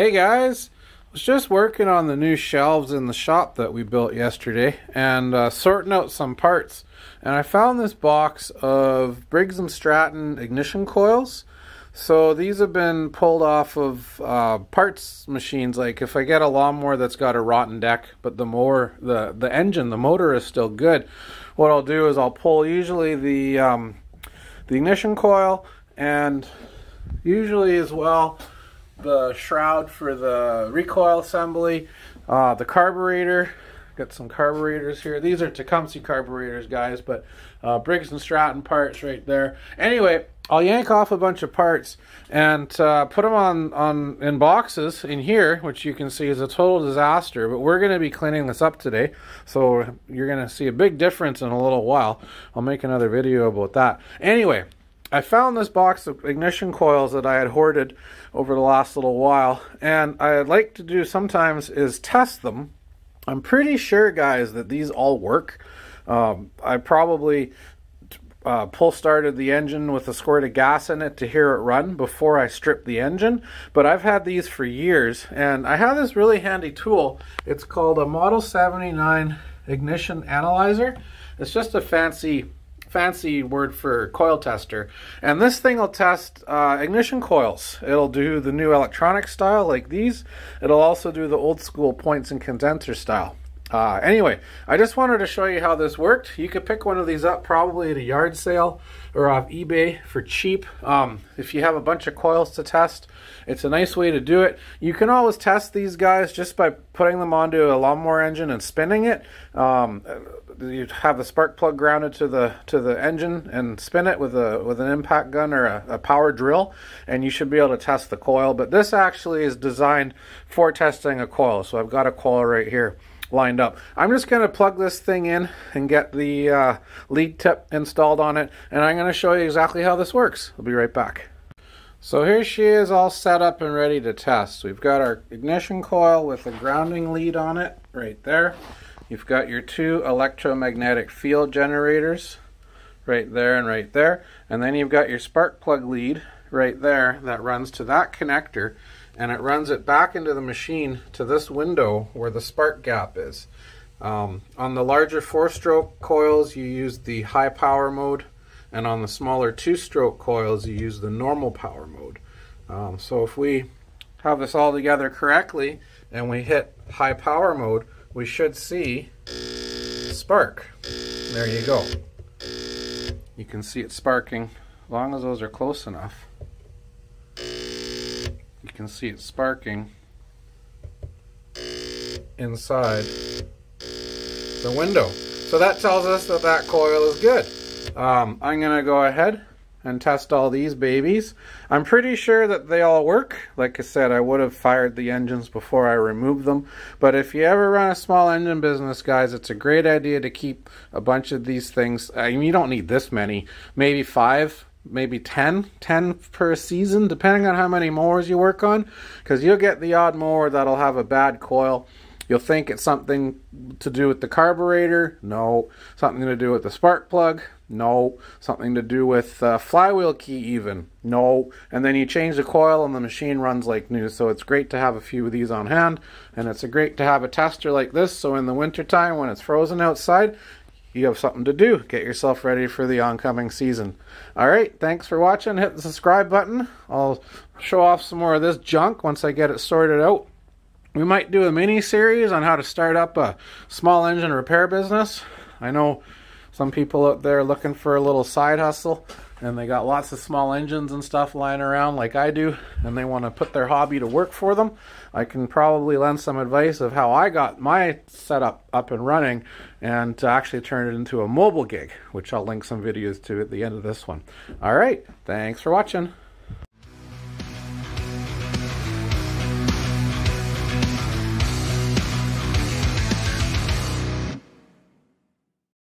Hey guys, I was just working on the new shelves in the shop that we built yesterday and uh, sorting out some parts. And I found this box of Briggs & Stratton ignition coils. So these have been pulled off of uh, parts machines. Like if I get a lawnmower that's got a rotten deck, but the mower, the the engine, the motor is still good. What I'll do is I'll pull usually the um, the ignition coil and usually as well the shroud for the recoil assembly, uh, the carburetor. Got some carburetors here. These are Tecumseh carburetors, guys, but uh, Briggs and Stratton parts right there. Anyway, I'll yank off a bunch of parts and uh, put them on, on in boxes in here, which you can see is a total disaster. But we're going to be cleaning this up today, so you're going to see a big difference in a little while. I'll make another video about that. Anyway, I found this box of ignition coils that I had hoarded over the last little while, and I'd like to do sometimes is test them. I'm pretty sure, guys, that these all work. Um, I probably uh, pull started the engine with a squirt of gas in it to hear it run before I stripped the engine. But I've had these for years, and I have this really handy tool. It's called a Model 79 Ignition Analyzer. It's just a fancy fancy word for coil tester. And this thing will test uh, ignition coils. It'll do the new electronic style like these. It'll also do the old school points and condenser style. Uh, anyway, I just wanted to show you how this worked. You could pick one of these up probably at a yard sale or off eBay for cheap. Um, if you have a bunch of coils to test, it's a nice way to do it. You can always test these guys just by putting them onto a lawnmower engine and spinning it. Um, you have the spark plug grounded to the to the engine and spin it with a with an impact gun or a, a power drill, and you should be able to test the coil. But this actually is designed for testing a coil. So I've got a coil right here lined up. I'm just going to plug this thing in and get the uh, lead tip installed on it, and I'm going to show you exactly how this works. I'll be right back. So here she is all set up and ready to test. We've got our ignition coil with a grounding lead on it right there. You've got your two electromagnetic field generators right there and right there. And then you've got your spark plug lead right there that runs to that connector and it runs it back into the machine to this window where the spark gap is. Um, on the larger four-stroke coils you use the high power mode and on the smaller two-stroke coils you use the normal power mode. Um, so if we have this all together correctly and we hit high power mode we should see spark. There you go. You can see it sparking as long as those are close enough can see it sparking inside the window. So that tells us that that coil is good. Um, I'm going to go ahead and test all these babies. I'm pretty sure that they all work. Like I said, I would have fired the engines before I removed them. But if you ever run a small engine business, guys, it's a great idea to keep a bunch of these things. I mean, you don't need this many. Maybe five, maybe 10, 10 per season, depending on how many mowers you work on. Because you'll get the odd mower that'll have a bad coil. You'll think it's something to do with the carburetor. No. Something to do with the spark plug. No. Something to do with uh, flywheel key even. No. And then you change the coil and the machine runs like new. So it's great to have a few of these on hand. And it's a great to have a tester like this. So in the wintertime when it's frozen outside, you have something to do. Get yourself ready for the oncoming season. All right, thanks for watching. Hit the subscribe button. I'll show off some more of this junk once I get it sorted out. We might do a mini series on how to start up a small engine repair business. I know some people out there looking for a little side hustle and they got lots of small engines and stuff lying around like I do, and they want to put their hobby to work for them, I can probably lend some advice of how I got my setup up and running and to actually turn it into a mobile gig, which I'll link some videos to at the end of this one. All right, thanks for watching.